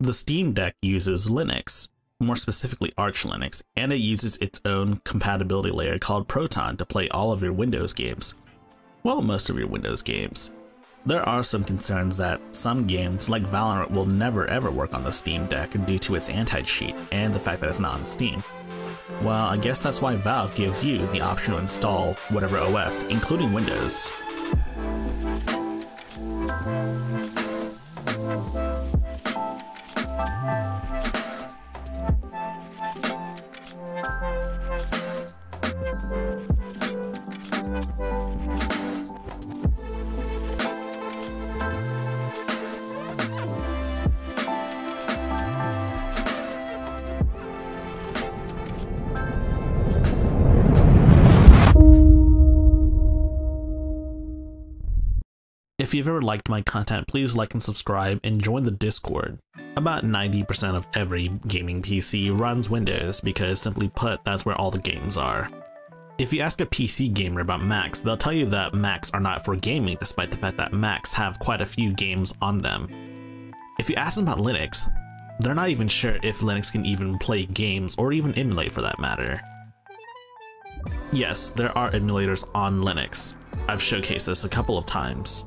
The Steam Deck uses Linux, more specifically Arch Linux, and it uses its own compatibility layer called Proton to play all of your Windows games. Well, most of your Windows games. There are some concerns that some games, like Valorant, will never ever work on the Steam Deck due to its anti-cheat and the fact that it's not on Steam. Well, I guess that's why Valve gives you the option to install whatever OS, including Windows. If you've ever liked my content, please like and subscribe and join the Discord. About 90% of every gaming PC runs Windows because simply put, that's where all the games are. If you ask a PC gamer about Macs, they'll tell you that Macs are not for gaming despite the fact that Macs have quite a few games on them. If you ask them about Linux, they're not even sure if Linux can even play games or even emulate for that matter. Yes, there are emulators on Linux. I've showcased this a couple of times.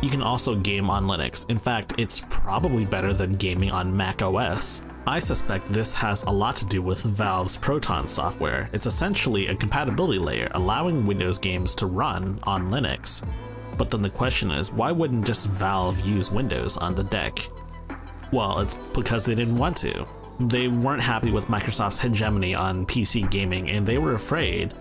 You can also game on Linux. In fact, it's probably better than gaming on Mac OS. I suspect this has a lot to do with Valve's Proton software. It's essentially a compatibility layer allowing Windows games to run on Linux. But then the question is, why wouldn't just Valve use Windows on the deck? Well, it's because they didn't want to. They weren't happy with Microsoft's hegemony on PC gaming and they were afraid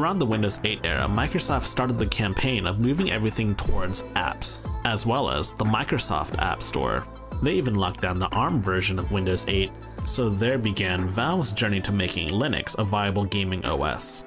Around the Windows 8 era, Microsoft started the campaign of moving everything towards apps, as well as the Microsoft App Store. They even locked down the ARM version of Windows 8, so there began Valve's journey to making Linux a viable gaming OS.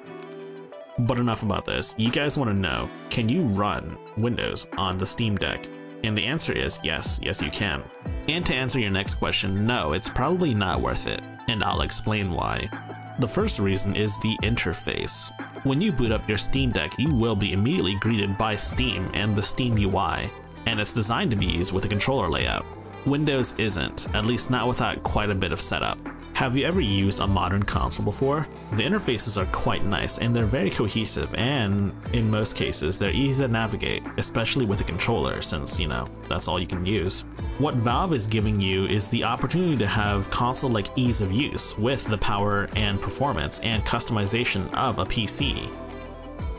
But enough about this, you guys want to know, can you run Windows on the Steam Deck? And the answer is yes, yes you can. And to answer your next question, no, it's probably not worth it, and I'll explain why. The first reason is the interface. When you boot up your Steam Deck, you will be immediately greeted by Steam and the Steam UI, and it's designed to be used with a controller layout. Windows isn't, at least not without quite a bit of setup. Have you ever used a modern console before? The interfaces are quite nice and they're very cohesive and, in most cases, they're easy to navigate, especially with a controller since, you know, that's all you can use. What Valve is giving you is the opportunity to have console-like ease of use with the power and performance and customization of a PC.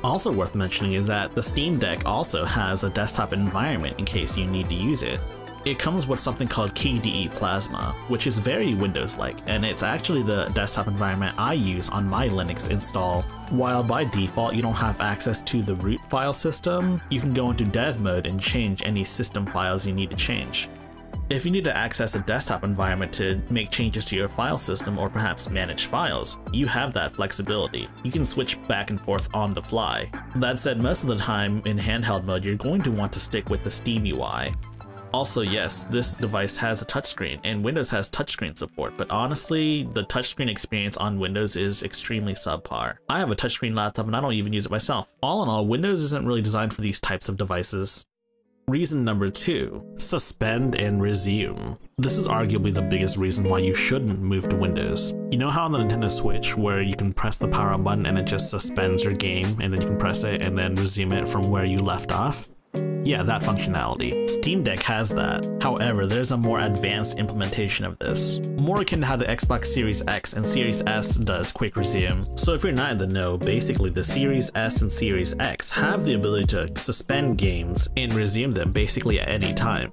Also worth mentioning is that the Steam Deck also has a desktop environment in case you need to use it. It comes with something called KDE Plasma, which is very Windows-like, and it's actually the desktop environment I use on my Linux install. While by default you don't have access to the root file system, you can go into dev mode and change any system files you need to change. If you need to access a desktop environment to make changes to your file system or perhaps manage files, you have that flexibility. You can switch back and forth on the fly. That said, most of the time in handheld mode, you're going to want to stick with the Steam UI. Also, yes, this device has a touchscreen, and Windows has touchscreen support, but honestly, the touchscreen experience on Windows is extremely subpar. I have a touchscreen laptop and I don't even use it myself. All in all, Windows isn't really designed for these types of devices. Reason number two, suspend and resume. This is arguably the biggest reason why you shouldn't move to Windows. You know how on the Nintendo Switch where you can press the power button and it just suspends your game and then you can press it and then resume it from where you left off? Yeah, that functionality. Steam Deck has that. However, there's a more advanced implementation of this. More akin to how the Xbox Series X and Series S does quick resume. So if you're not in the know, basically the Series S and Series X have the ability to suspend games and resume them basically at any time.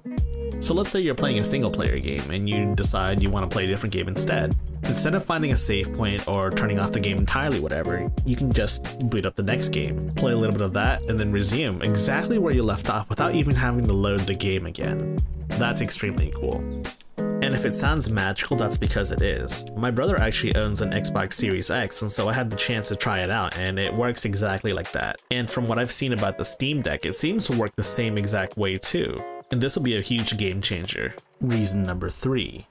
So let's say you're playing a single player game and you decide you want to play a different game instead. Instead of finding a save point or turning off the game entirely, whatever, you can just boot up the next game, play a little bit of that, and then resume exactly where you left off without even having to load the game again. That's extremely cool. And if it sounds magical, that's because it is. My brother actually owns an Xbox Series X, and so I had the chance to try it out, and it works exactly like that. And from what I've seen about the Steam Deck, it seems to work the same exact way too. And this will be a huge game changer. Reason number three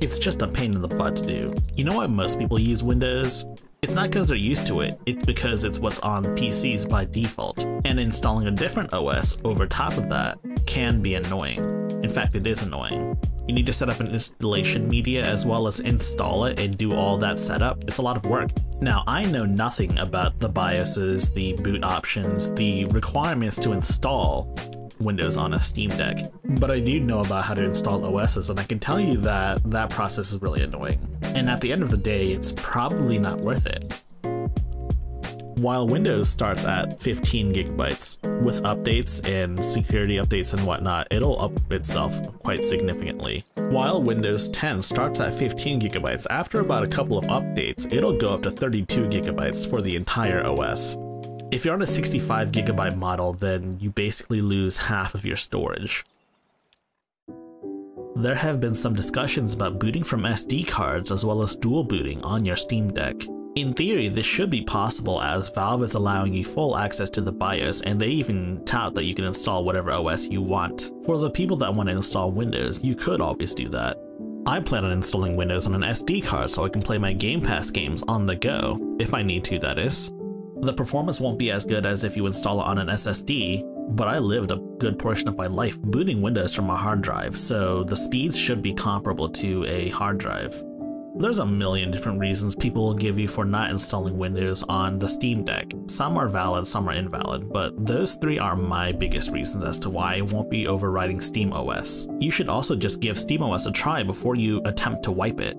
it's just a pain in the butt to do. You know why most people use Windows? It's not because they're used to it, it's because it's what's on PCs by default, and installing a different OS over top of that can be annoying. In fact, it is annoying. You need to set up an installation media as well as install it and do all that setup. It's a lot of work. Now, I know nothing about the BIOSes, the boot options, the requirements to install Windows on a Steam Deck, but I do know about how to install OSs, and I can tell you that that process is really annoying. And at the end of the day, it's probably not worth it. While Windows starts at 15 gigabytes, with updates and security updates and whatnot, it'll up itself quite significantly. While Windows 10 starts at 15 gigabytes, after about a couple of updates, it'll go up to 32 gigabytes for the entire OS. If you're on a 65 gigabyte model, then you basically lose half of your storage. There have been some discussions about booting from SD cards as well as dual booting on your Steam Deck. In theory, this should be possible as Valve is allowing you full access to the BIOS and they even tout that you can install whatever OS you want. For the people that want to install Windows, you could always do that. I plan on installing Windows on an SD card so I can play my Game Pass games on the go, if I need to that is. The performance won't be as good as if you install it on an SSD, but I lived a good portion of my life booting Windows from a hard drive, so the speeds should be comparable to a hard drive. There's a million different reasons people will give you for not installing Windows on the Steam Deck. Some are valid, some are invalid, but those three are my biggest reasons as to why I won't be overriding SteamOS. You should also just give SteamOS a try before you attempt to wipe it.